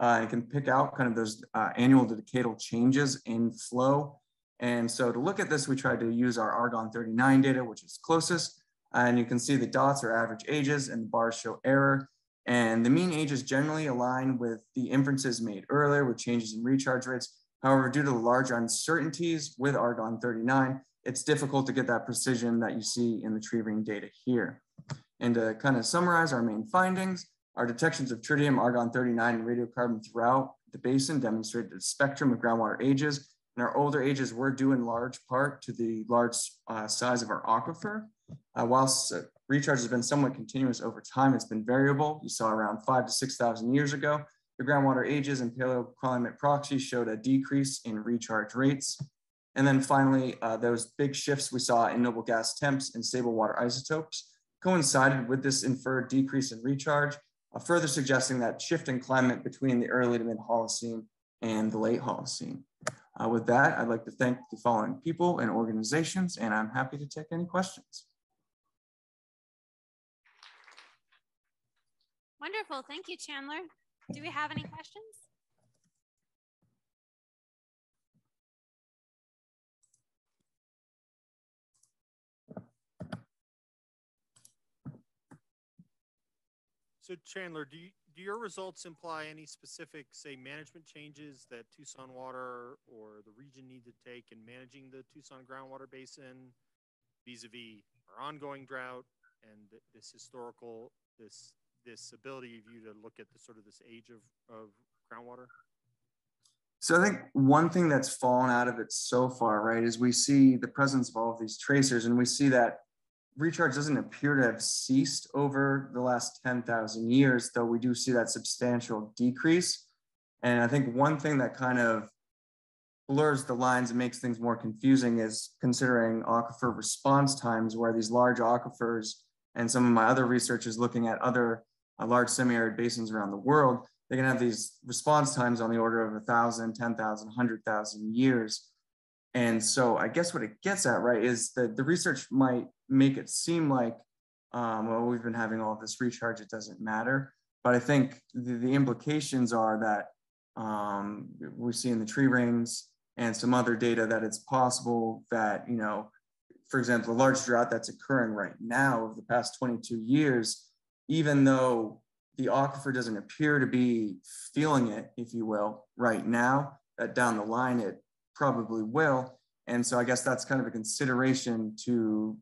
uh, and can pick out kind of those uh, annual decadal changes in flow. And so to look at this, we tried to use our Argon 39 data, which is closest. And you can see the dots are average ages and the bars show error. And the mean ages generally align with the inferences made earlier with changes in recharge rates. However, due to the large uncertainties with Argon 39, it's difficult to get that precision that you see in the tree ring data here. And to kind of summarize our main findings, Our detections of tritium, argon-39, and radiocarbon throughout the basin demonstrated a spectrum of groundwater ages, and our older ages were due in large part to the large uh, size of our aquifer. Whilst uh, recharge has been somewhat continuous over time, it's been variable. You saw around five to 6,000 years ago, the groundwater ages and paleoclimate proxies showed a decrease in recharge rates. And then finally, uh, those big shifts we saw in noble gas temps and stable water isotopes coincided with this inferred decrease in recharge, uh, further suggesting that shift in climate between the early to mid Holocene and the late Holocene. Uh, with that, I'd like to thank the following people and organizations, and I'm happy to take any questions. Wonderful. Thank you, Chandler. Do we have any questions? So Chandler, do you, do your results imply any specific, say, management changes that Tucson Water or the region need to take in managing the Tucson groundwater basin vis-a-vis our ongoing drought and this historical, this this ability of you to look at the sort of this age of, of groundwater? So I think one thing that's fallen out of it so far, right, is we see the presence of all of these tracers and we see that recharge doesn't appear to have ceased over the last 10,000 years, though we do see that substantial decrease. And I think one thing that kind of blurs the lines and makes things more confusing is considering aquifer response times, where these large aquifers and some of my other research is looking at other uh, large semi-arid basins around the world, they can have these response times on the order of 1,000, 10,000, 100,000 years. And so I guess what it gets at, right, is that the research might make it seem like, um, well, we've been having all this recharge, it doesn't matter. But I think the, the implications are that um, we see in the tree rings and some other data that it's possible that, you know, for example, a large drought that's occurring right now over the past 22 years, even though the aquifer doesn't appear to be feeling it, if you will, right now, that down the line it probably will. And so I guess that's kind of a consideration to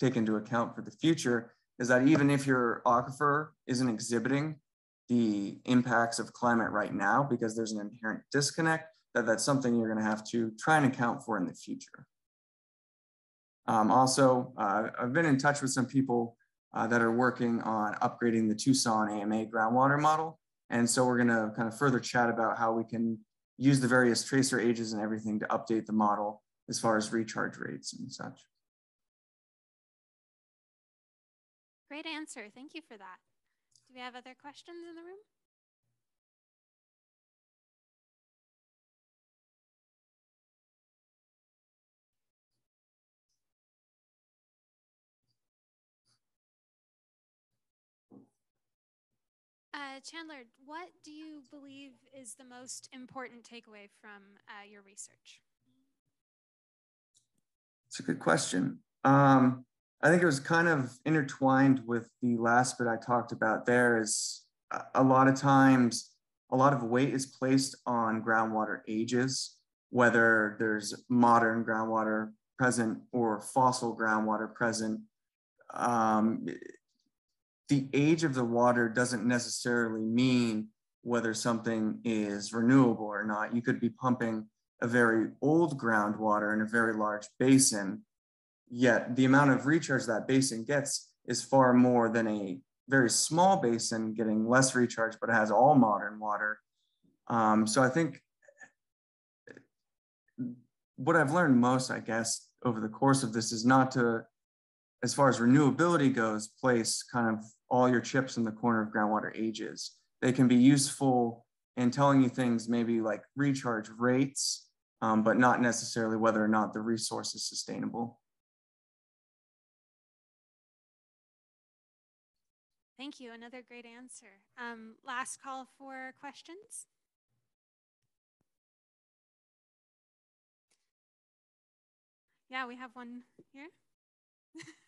take into account for the future is that even if your aquifer isn't exhibiting the impacts of climate right now because there's an inherent disconnect, that that's something you're going to have to try and account for in the future. Um, also, uh, I've been in touch with some people uh, that are working on upgrading the Tucson AMA groundwater model. And so we're gonna kind of further chat about how we can use the various tracer ages and everything to update the model as far as recharge rates and such. Great answer. Thank you for that. Do we have other questions in the room? Uh, Chandler, what do you believe is the most important takeaway from uh, your research? It's a good question. Um, I think it was kind of intertwined with the last bit I talked about there is a lot of times a lot of weight is placed on groundwater ages, whether there's modern groundwater present or fossil groundwater present. Um, the age of the water doesn't necessarily mean whether something is renewable or not. You could be pumping a very old groundwater in a very large basin, yet the amount of recharge that basin gets is far more than a very small basin getting less recharge, but it has all modern water. Um, so I think what I've learned most, I guess, over the course of this is not to as far as renewability goes, place kind of all your chips in the corner of groundwater ages. They can be useful in telling you things maybe like recharge rates, um, but not necessarily whether or not the resource is sustainable. Thank you. Another great answer. Um, last call for questions. Yeah, we have one here. <laughs>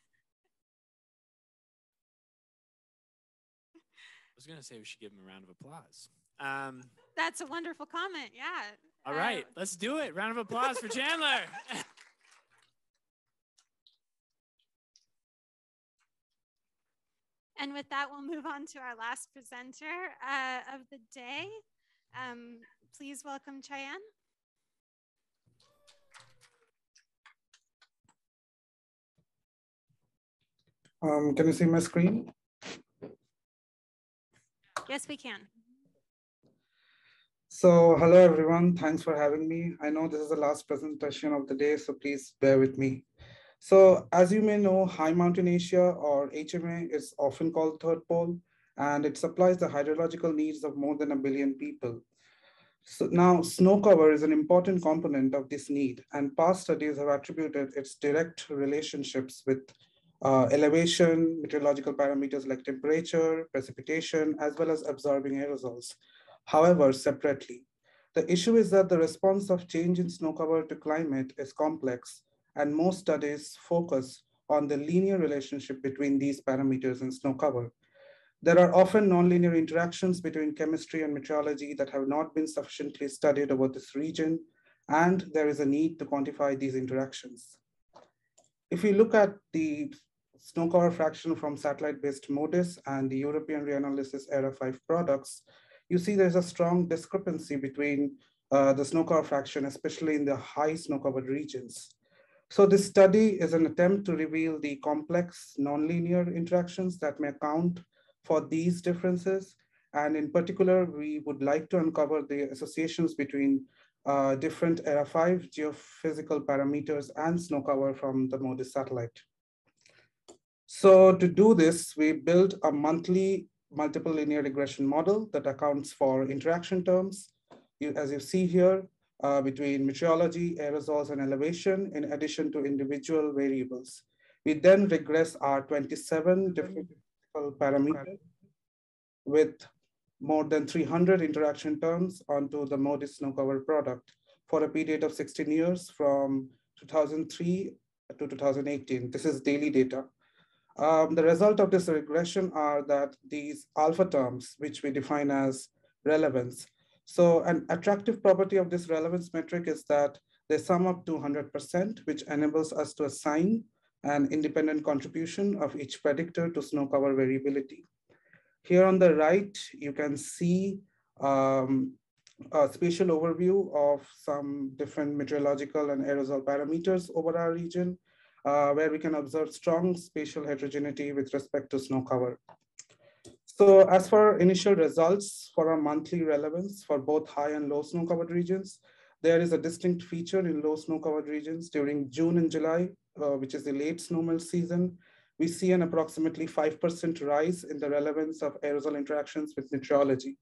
was going to say we should give him a round of applause. Um, That's a wonderful comment. Yeah. All uh, right, let's do it. Round of applause for Chandler. <laughs> And with that, we'll move on to our last presenter uh, of the day. Um, please welcome Cheyenne. Um, can you see my screen? Yes, we can. So hello everyone, thanks for having me. I know this is the last presentation of the day, so please bear with me. So as you may know, High Mountain Asia or HMA is often called third pole and it supplies the hydrological needs of more than a billion people. So now snow cover is an important component of this need and past studies have attributed its direct relationships with uh, elevation, meteorological parameters like temperature, precipitation, as well as absorbing aerosols. However, separately, the issue is that the response of change in snow cover to climate is complex and most studies focus on the linear relationship between these parameters and snow cover. There are often nonlinear interactions between chemistry and meteorology that have not been sufficiently studied over this region, and there is a need to quantify these interactions. If we look at the snow cover fraction from satellite-based MODIS and the European reanalysis ERA 5 products, you see there's a strong discrepancy between uh, the snow cover fraction, especially in the high snow covered regions. So this study is an attempt to reveal the complex nonlinear interactions that may account for these differences. And in particular, we would like to uncover the associations between uh, different ERA 5 geophysical parameters and snow cover from the MODIS satellite. So to do this, we built a monthly multiple linear regression model that accounts for interaction terms, as you see here, uh, between meteorology, aerosols, and elevation, in addition to individual variables. We then regress our 27 different parameters with more than 300 interaction terms onto the MODIS snow cover product for a period of 16 years from 2003 to 2018. This is daily data. Um, the result of this regression are that these alpha terms, which we define as relevance. So an attractive property of this relevance metric is that they sum up to 100%, which enables us to assign an independent contribution of each predictor to snow cover variability. Here on the right, you can see um, a spatial overview of some different meteorological and aerosol parameters over our region uh, where we can observe strong spatial heterogeneity with respect to snow cover. So as for initial results for our monthly relevance for both high and low snow covered regions, there is a distinct feature in low snow covered regions during June and July, uh, which is the late snowmelt season. We see an approximately 5% rise in the relevance of aerosol interactions with meteorology.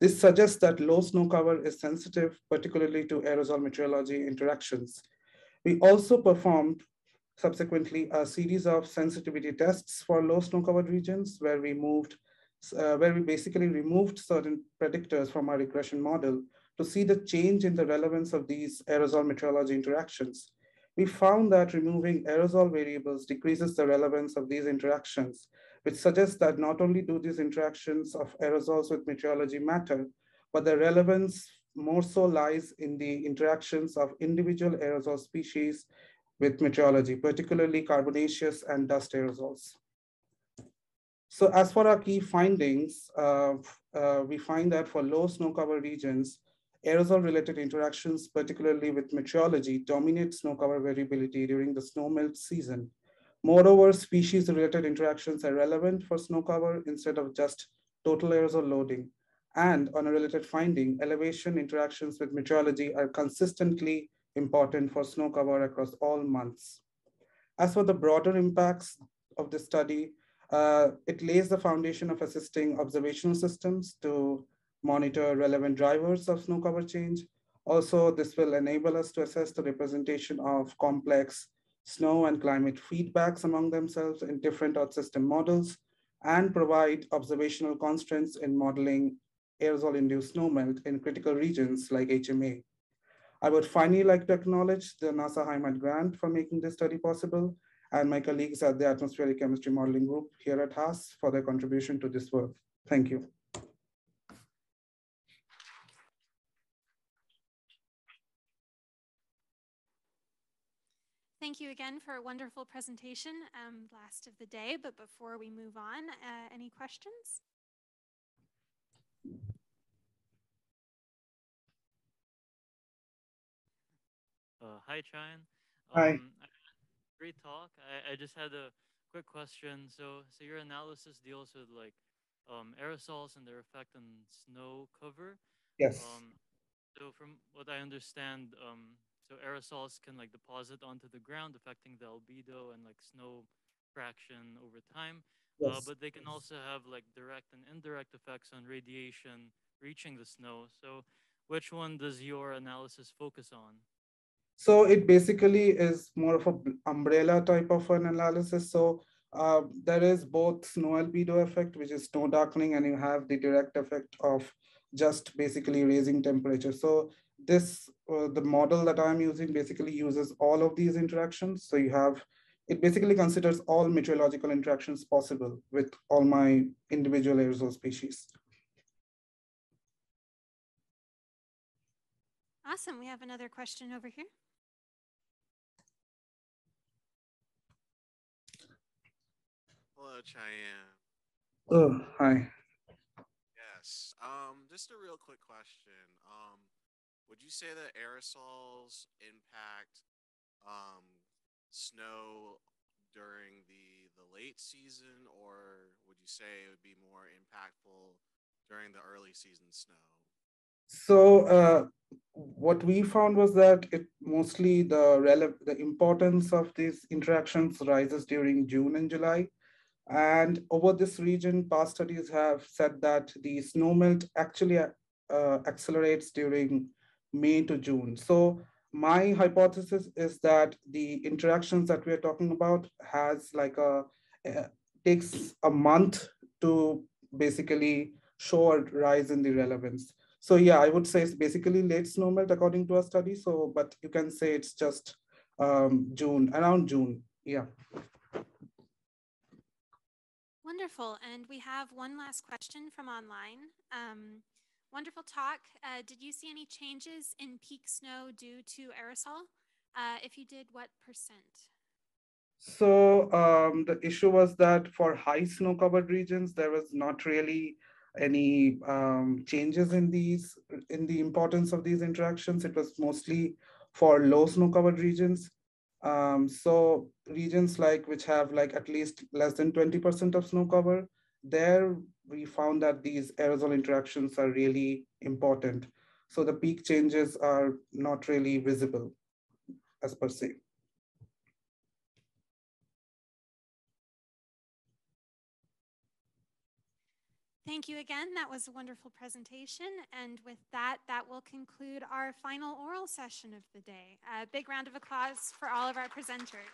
This suggests that low snow cover is sensitive, particularly to aerosol meteorology interactions. We also performed subsequently a series of sensitivity tests for low snow covered regions where we moved, uh, where we basically removed certain predictors from our regression model to see the change in the relevance of these aerosol meteorology interactions. We found that removing aerosol variables decreases the relevance of these interactions, which suggests that not only do these interactions of aerosols with meteorology matter, but the relevance more so lies in the interactions of individual aerosol species with meteorology, particularly carbonaceous and dust aerosols. So as for our key findings, uh, uh, we find that for low snow cover regions, aerosol-related interactions, particularly with meteorology, dominate snow cover variability during the snow melt season. Moreover, species-related interactions are relevant for snow cover instead of just total aerosol loading. And on a related finding, elevation interactions with meteorology are consistently important for snow cover across all months. As for the broader impacts of the study, uh, it lays the foundation of assisting observational systems to monitor relevant drivers of snow cover change. Also, this will enable us to assess the representation of complex snow and climate feedbacks among themselves in different Earth system models and provide observational constraints in modeling aerosol-induced snowmelt in critical regions like HMA. I would finally like to acknowledge the NASA HIMAT grant for making this study possible and my colleagues at the Atmospheric Chemistry Modeling Group here at HAS for their contribution to this work. Thank you. Thank you again for a wonderful presentation, um, last of the day. But before we move on, uh, any questions? Uh, hi, Cheyenne. Hi. Um, great talk. I, I just had a quick question. So, so your analysis deals with like um, aerosols and their effect on snow cover. Yes. Um, so from what I understand, um, so aerosols can like deposit onto the ground, affecting the albedo and like snow fraction over time. Uh, but they can also have like direct and indirect effects on radiation reaching the snow. So, which one does your analysis focus on? So it basically is more of a b- umbrella type of an analysis. So uh, there is both snow albedo effect, which is snow darkening, and you have the direct effect of just basically raising temperature. So this, uh, the model that I'm using basically uses all of these interactions. So you have, it basically considers all meteorological interactions possible with all my individual aerosol species. Awesome. We have another question over here. Hello, Cheyenne. Oh, hi. Yes. Um, just a real quick question. Would you say that aerosols impact um, snow during the the late season, or would you say it would be more impactful during the early season snow? So uh, what we found was that it mostly the rele- the importance of these interactions rises during June and July. And over this region, past studies have said that the snowmelt actually uh, accelerates during May to June. So my hypothesis is that the interactions that we are talking about has like a uh, takes a month to basically show a rise in the relevance. So yeah, I would say it's basically late snowmelt according to our study. So, but you can say it's just um, June, around June. Yeah. Wonderful. And we have one last question from online. Um, wonderful talk. Uh, did you see any changes in peak snow due to aerosol? Uh, if you did, what percent? So um, the issue was that for high snow covered regions, there was not really any um, changes in these in the importance of these interactions. It was mostly for low snow covered regions. Um, so regions like which have like at least less than 20% of snow cover, there we found that these aerosol interactions are really important. So the peak changes are not really visible as per se. Thank you again. That was a wonderful presentation. And with that, that will conclude our final oral session of the day. A big round of applause for all of our presenters.